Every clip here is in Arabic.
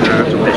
Grazie.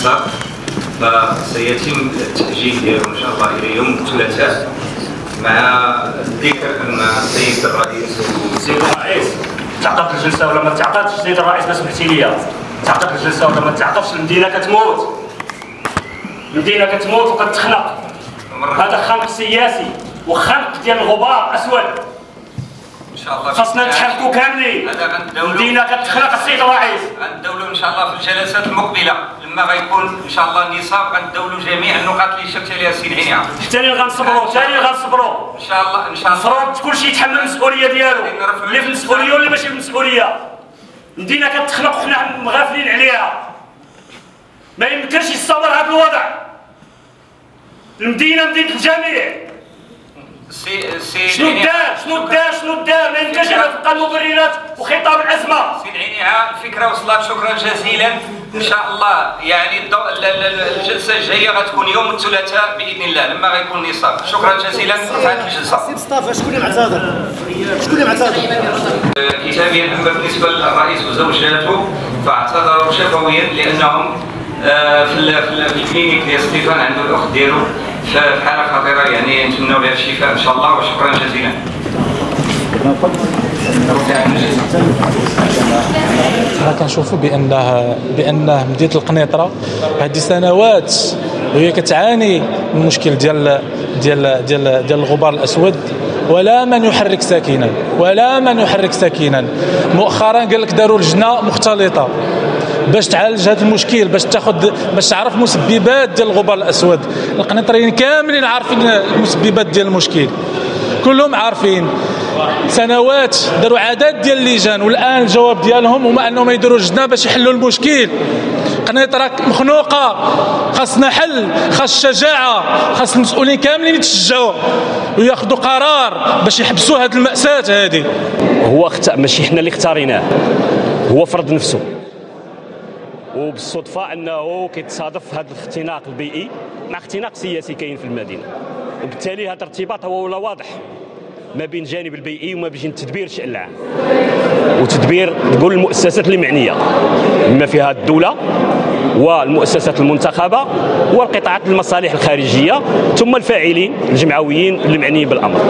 النصاب فسيتم التأجيل ديالو إن شاء الله إلى يوم الثلاثاء مع الذكر أن السيد الرئيس سيد الرئيس تعقد الجلسة ولا ما تعقدش سيد الرئيس؟ ما سمحتي لي. تعقد الجلسة ولا ما تعقدش المدينة كتموت. المدينة كتموت وكتخنق. هذا خنق سياسي وخنق ديال الغبار الله خاصنا نتحركوا كاملين. المدينة كتخنق السيد الرئيس. غندولو إن شاء الله في الجلسات المقبلة. غيكون إن شاء الله النصاب غندولو جميع النقاط اللي شرت عليها السيد عينيها ثاني غنصبروا ثاني غنصبروا إن شاء الله إن شاء الله. المفروض كل شيء يتحمل المسؤوليه ديالو. اللي في المسؤولية واللي ماشي في المسؤولية. المدينة كتخنق وحنا مغافلين عليها. ما يمكنش يستمر هذا الوضع. المدينة مدينة الجميع. السي- السيد شنو دار شنو دار شنو دار ما يمكنش تبقى المبررات وخطاب الازمه السيد عينيها الفكرة وصلت. شكرا جزيلا. إن شاء الله يعني الجلسة الجاية غتكون يوم الثلاثاء بإذن الله لما غيكون النصاب شكرا جزيلا رفعت الجلسة سي مصطفى شكون اللي معتذر؟ شكون اللي معتذر؟ كتابيا اما بالنسبة للرئيس وزوجاته فاعتذروا شفويا لأنهم آه، في الكلينيك ديال ستيفان عنده الأخت ديالو في حاله خطيره يعني نتمنوا لها الشفاء إن شاء الله وشكرا جزيلا. حنا كنشوفوا بانه بانه مدينه القنيطرة. هذه سنوات وهي كتعاني من المشكل ديال ديال ديال ديال الغبار الأسود. ولا من يحرك ساكنا. ولا من يحرك ساكنا. مؤخرا قال لك داروا لجنه مختلطة. باش تعالج هذا المشكل باش تاخذ باش تعرف مسببات ديال الغبار الأسود. القنيطريين كاملين عارفين المسببات ديال المشكل. كلهم عارفين. سنوات داروا عدد ديال اللجان والآن الجواب ديالهم هما أنهم يديروا لجنه باش يحلوا المشكل. قنيطره مخنوقة خاصنا حل خاص شجاعة خاص المسؤولين كاملين يتشجعوا وياخذوا قرار باش يحبسوا هذه المأساة هذه هو اخت... ماشي حنا اللي اختاريناه هو فرض نفسه. وبالصدفة أنه كيتصادف هذا الاختناق البيئي مع اختناق سياسي كاين في المدينة. وبالتالي هذا الارتباط هو ولا واضح. ما بين الجانب البيئي وما بين تدبير الشان العام وتدبير نقول المؤسسات اللي معنيه بما فيها الدولة والمؤسسات المنتخبة والقطاعات المصالح الخارجية ثم الفاعلين الجمعويين اللي معنيين بالأمر.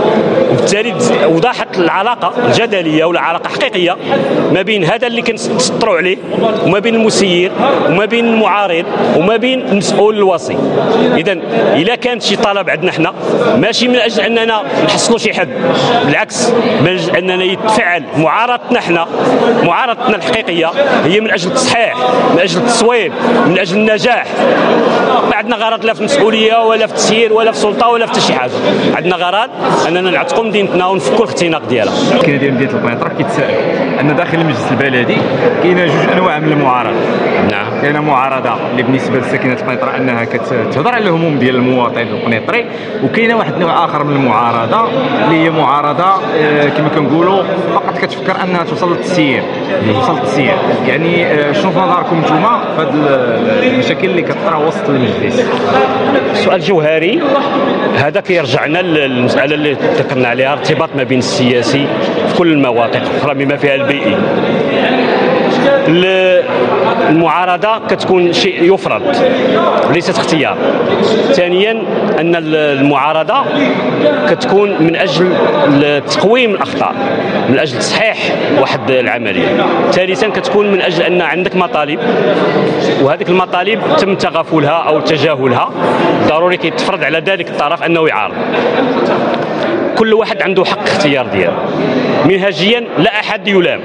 وبالتالي وضحت العلاقة الجدلية ولا علاقه حقيقيه ما بين هذا اللي كنسطروا عليه وما بين المسير وما بين المعارض وما بين المسؤول الوصي. اذا اذا كانت شي طلب عندنا إحنا ماشي من أجل أننا نحصلوا شي حد. بالعكس من أجل أننا يتفعل معارضتنا إحنا معارضتنا الحقيقية هي من أجل التصحيح من أجل التصويب من أجل النجاح. ما عندنا غرض لا في المسؤولية ولا في التسيير ولا في السلطة ولا في حتى شي حاجة. عندنا غرض أننا نعتقوا مدينتنا ونفكوا الاختناق ديالها. كاين ديال مدينة القنيطرة كيتسائل أن داخل المجلس البلدي كاينة جوج أنواع من المعارضة. نعم. كاينة معارضة اللي بالنسبة لساكنة القنيطرة أنها كتهضر على الهموم ديال المواطن القنيطري وكاينه واحد النوع آخر من المعارضة اللي هي معارضة آه، كما كنقولوا فقط كتفكر أنها توصل وصل للتسيير وصل للتسيير يعني آه، شنو في نظركم نتوما في هذه المشاكل اللي كطرا وسط المجلس؟ سؤال جوهري. هذا كيرجعنا للمسألة اللي ذكرنا عليها ارتباط ما بين السياسي في كل المواقع الأخرى بما فيها البيئي. المعارضة كتكون شيء يفرض ليست اختيار. ثانيا أن المعارضة كتكون من أجل تقويم الأخطاء من أجل تصحيح واحد العملية. ثالثا كتكون من أجل أن عندك مطالب وهذه المطالب تم تغافلها أو تجاهلها. ضروري كيتفرض على ذلك الطرف أنه يعارض. كل واحد عنده حق اختيار ديالو. منهجيا لا أحد يلام.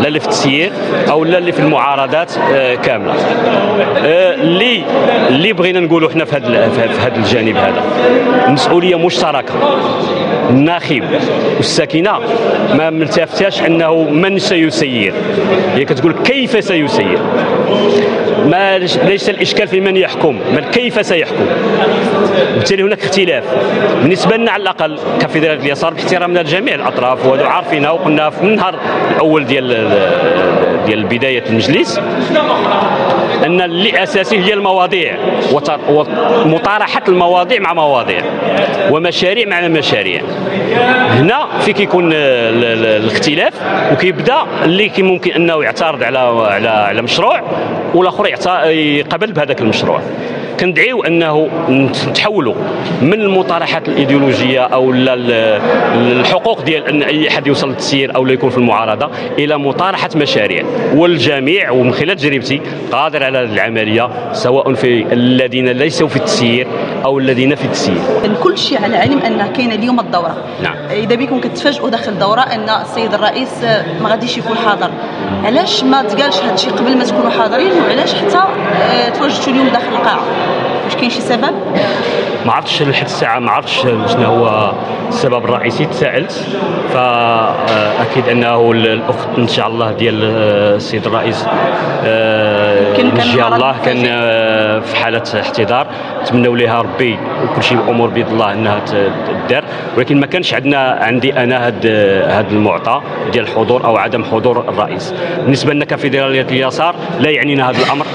لا اللي في التسيير أو لا اللي في المعارضات آه، كاملة. آه، اللي اللي بغينا نقولوا إحنا في هذا في هذا الجانب هذا. مسؤولية مشتركة. الناخب والساكنة ما ملتفتاش أنه من سيسير. هي كتقول كيف سيسير؟ ما ليس الإشكال في من يحكم بل كيف سيحكم؟ بالتالي هناك اختلاف. بالنسبة لنا على الأقل كفدراليه اليسار باحترامنا لجميع الأطراف وهذا عارفينها وقلنا في النهار الأول ديال ديال بداية المجلس أن اللي اساسي هي المواضيع ومطارحه المواضيع مع مواضيع ومشاريع مع مشاريع. هنا في كيكون الاختلاف وكيبدأ اللي كي ممكن أنه يعترض على على على مشروع والآخر يقبل بهذاك المشروع. كندعيو أنه نتحولوا من المطارحات الإيديولوجية أو الحقوق ديال أن أي أحد يوصل للتسيير أو لا يكون في المعارضة إلى مطارحة مشاريع. والجميع ومن خلال تجربتي قادر على العملية سواء في الذين ليسوا في التسيير أو الذين في التسيير. كل شيء على علم أن كاين اليوم الدورة. نعم. إذا بكم كتفاجئوا داخل الدورة أن السيد الرئيس ما غاديش يكون حاضر. علاش ما تقالش هذا الشيء قبل ما تكونوا حاضرين؟ وعلاش حتى آه، تواجدتوا اليوم داخل القاعة؟ واش كاين شي سبب؟ ما عرفتش لحد الساعة ما عرفتش شنو هو السبب الرئيسي. تساءلت. فاكيد أنه الأخت إن شاء الله ديال آه، السيد الرئيس آه، إن شاء الله كان في حالة احتضار. نتمنوا لها ربي وكل شيء امور بيد الله إنها تدار. ولكن ما كانش عندنا عندي أنا هذا هذا المعطى ديال الحضور أو عدم حضور الرئيس. بالنسبة لنا كفيدرالية اليسار لا يعنينا هذا الأمر.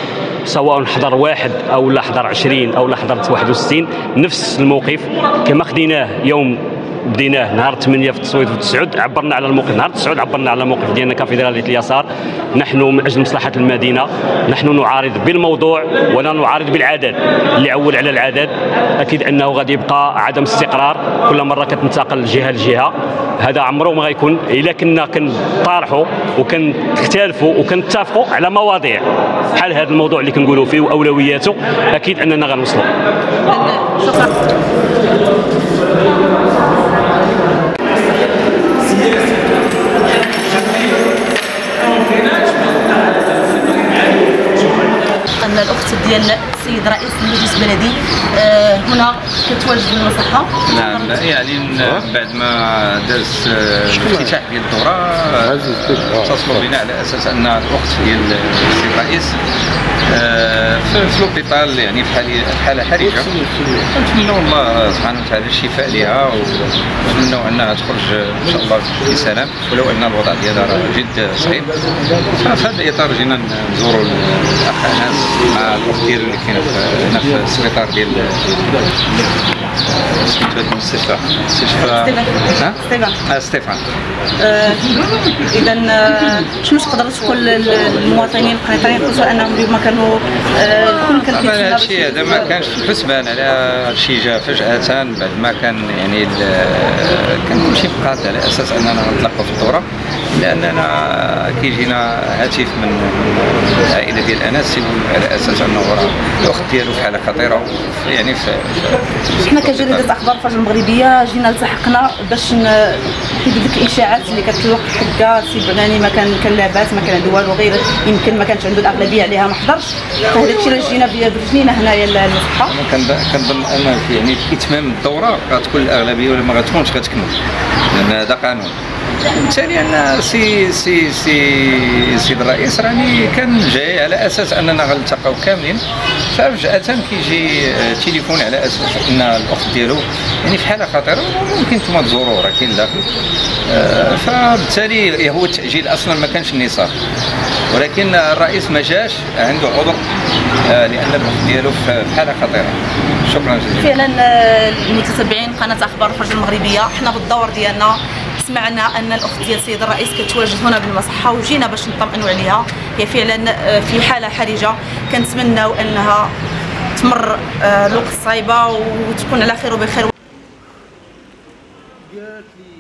سواء حضر واحد أو لا حضر 20 أو لا حضرت 61 نفس الموقف كما خديناه يوم بديناه نهار 8 في التصويت في عبرنا على الموقف. نهار التسعود عبرنا على الموقف ديالنا كفيدراليه اليسار. نحن من أجل مصلحة المدينة. نحن نعارض بالموضوع ولا نعارض بالعدد اللي عول على العدد أكيد أنه غادي يبقى عدم استقرار. كل مرة كتنتقل جهة لجهة. هذا عمره ما غيكون إلا كنا كنطارحوا وكنختلفوا وكنتفقوا على مواضيع. بحال هذا الموضوع اللي كنقولوا فيه وأولوياته أكيد أننا غنوصلوا. شكرا. الأخت ديال السيد رئيس المجلس البلدي آه، هنا كتواجد المصحة. نعم يعني بعد ما داز الافتتاح ديال الدورة اتصلوا بنا على أساس أن الأخت ديال السيد الرئيس آه، في لوبيتال يعني في حالة حرجة. نتمنوا الله سبحانه وتعالى الشفاء لها ونتمنوا أنها تخرج إن شاء الله بسلام. ولو أن الوضع ديالها جد صعيب ففي هذا الاطار جينا نزوروا الأخ أنس. مع ديالو اللي كاينة هنا في السبيطار ديال سميتو هذا المستشفى مستشفى ستيفان. ستيفان. اذا شنو تقدر تقول للمواطنين القنيطريين خصوصا أنهم اليوم كانوا الكل كان هذا الشيء هذا ما كانش في الحسبان على هذا الشيء جا فجأة بعد ما كان يعني كان كل شيء مقاد على أساس أننا نطلقوا في الدورة لأننا كيجينا هاتف من العائله ديال أنس يقول على أساس إنه الاخت ديالو في حاله خطيرة. يعني في إحنا كجريدة أخبار الفجر المغربية جينا التحقنا باش نحيدوا ديك الاشاعات اللي كتلوق حكا سي بغاني ما كان كان لاباس ما كان عنده والو غير يمكن ما كانش عنده الأغلبية عليها ما حضرش. فهذا الشيء اللي جينا برجلينا هنايا للمصحه كنظن أن يعني إتمام الدورة غتكون الأغلبية ولا ما غتكونش غتكمل. لأن هذا قانون. أن سي سي سي سيد الرئيس راني كان جاي على أساس أننا غنلتقاو كاملين. ففجاه كيجي تليفون على أساس أن الأخت ديالو يعني في حالة خطيرة ممكن نتوما تزوروا راه كاين داخل آه، فبالتالي هو التأجيل أصلا ما كانش النصاب. ولكن الرئيس ما جاش عنده عذر آه، لأن الأخت ديالو في حالة خطيرة. شكرا جزيلا. فعلا آه، المتتبعين قناة أخبار الفجر المغربية حنا بالدور ديالنا. سمعنا أن الأخت ديال السيد الرئيس كتواجد هنا بالمصحة وجينا باش نطمئنوا عليها. هي فعلا آه، في حالة حرجة. كنتمناو أنها تمر آه، الوقت الصعيبة وتكون على خير وبخير. قالت لي